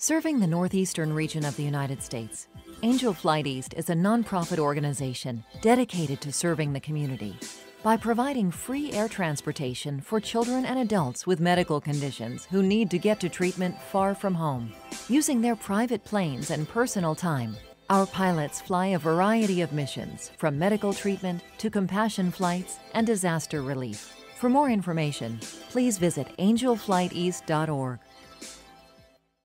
Serving the northeastern region of the United States, Angel Flight East is a nonprofit organization dedicated to serving the community. By providing free air transportation for children and adults with medical conditions who need to get to treatment far from home. Using their private planes and personal time, our pilots fly a variety of missions, from medical treatment to compassion flights and disaster relief. For more information, please visit angelflighteast.org.